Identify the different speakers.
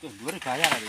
Speaker 1: Tuh, gue bayar tadi.